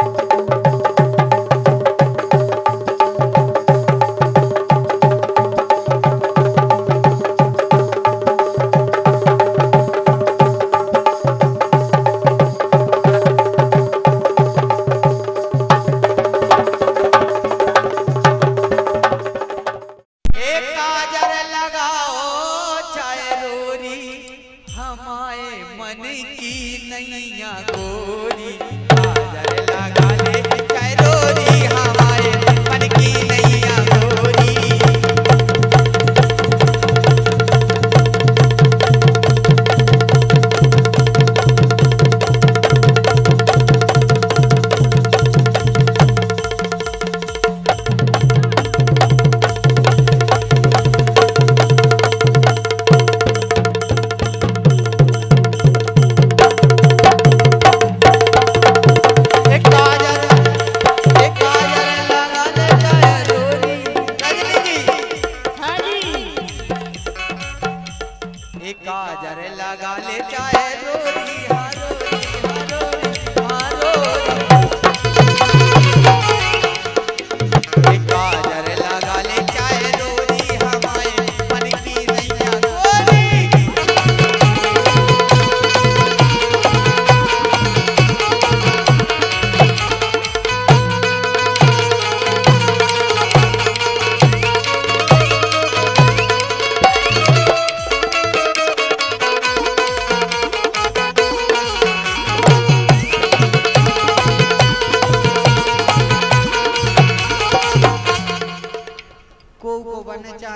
एक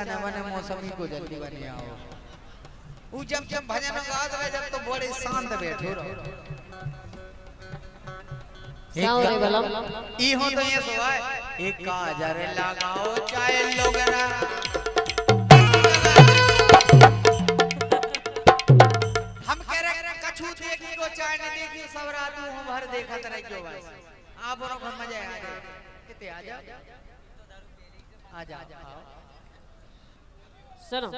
चाहने बने मौसमी को जल्दी बने आओ उ जब जब भजन गात रहे जब तो बड़े शांत बैठो रहो साउंड रे बलम ई हो तो ये सुहाय एक काजर लगाओ चाहे लोगरा हम कह रहे कछु देखी को चाहे नहीं देखी सब रात हम भर देखत रह क्यों बस आप घर मज़ा आ जाए किते आ जा आ जा आओ सुनो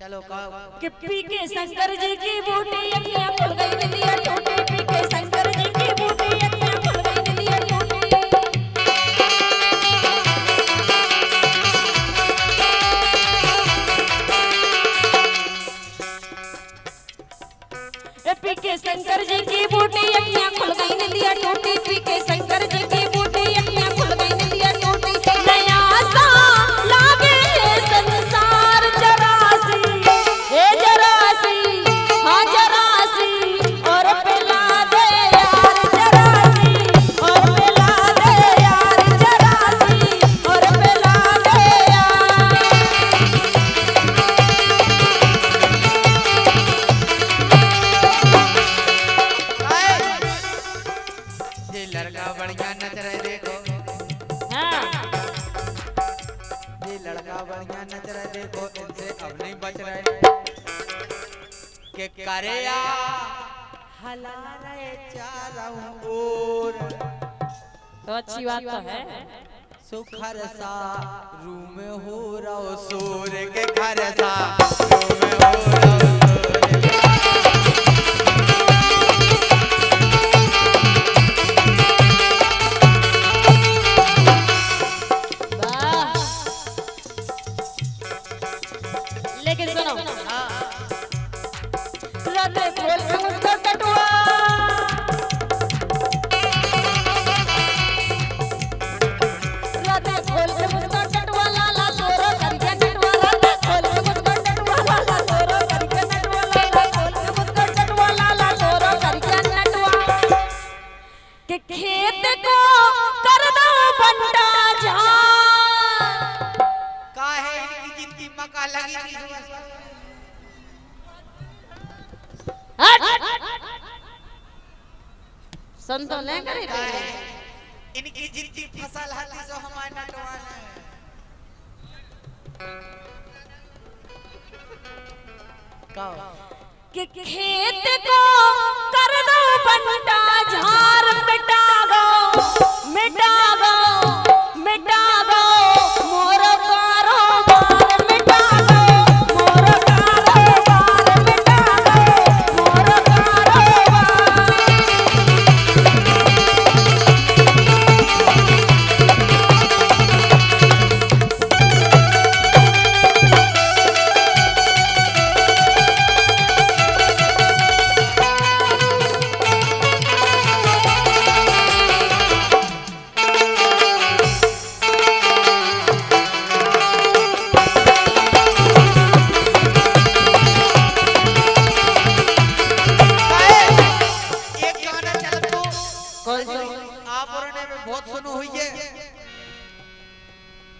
चलो कहो। कि पी के शंकर जी की बूटी खुल गई टूटी पी के शंकर। लड़का बढ़िया नच रहे देखो इनसे अब नहीं बच रहे। के करेया हला रहे चारों ओर। तो अच्छी बात तो है। सुखर सा रूम हो रहो सूर के घर सा रूम हो रहो। संतो ले करे इनकी ज़िंदगी फ़सल हाथी सो हमारे नटवाने कहो कि खेत को कर दो बंटा झार मिटा गो मिटा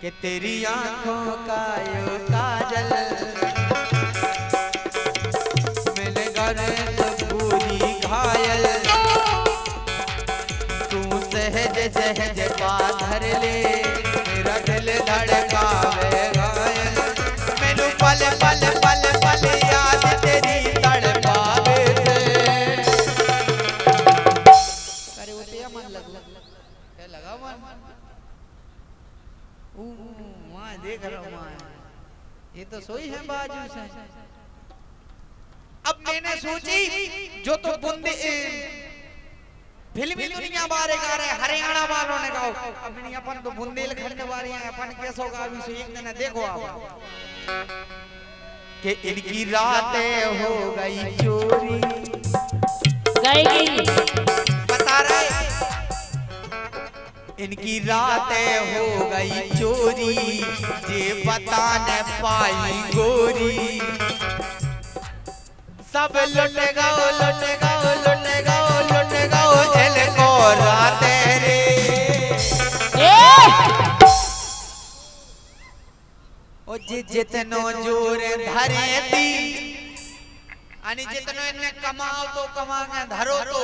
कि तेरी आँखों का यो काजल मैंने घर तो पूरी घायल। तू सहज सहज पाधर ले। देख रहा हूँ वहाँ ये तो सोई है बाजू से। अब मैंने सोची जो तो बुंदे फिल्मी दुनिया बारे गा रहे हरियाणा वालों ने गाओ। अब नहीं अपन तो बुंदेलखंड वाले हैं अपन कैसो गा अभी से एक दिन देखो आप। कि इनकी रातें हो गई चोरी। गाएगी। बता रहे इनकी रातें हो गई चोरी ये बता न पाई गोरी। सब लुट गओ लुट गओ लुट गओ लुट गओ इनको रातें रे। ओ जी जितनो ज़ोर धरे दी आणि जितनो इनने कमाओ तो कमांगे धरो तो।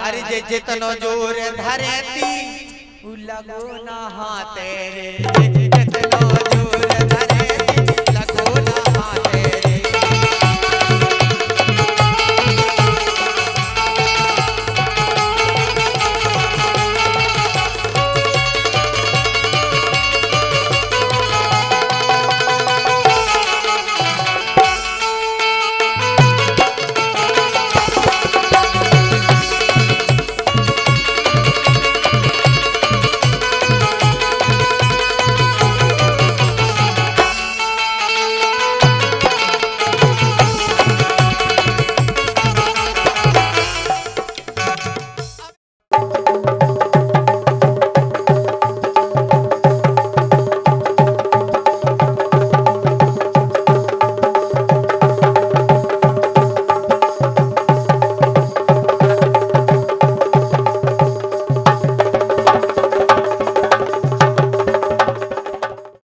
अरे जे जितनो ज़ोर धरे दी उ लगो ना हाथ तेरे।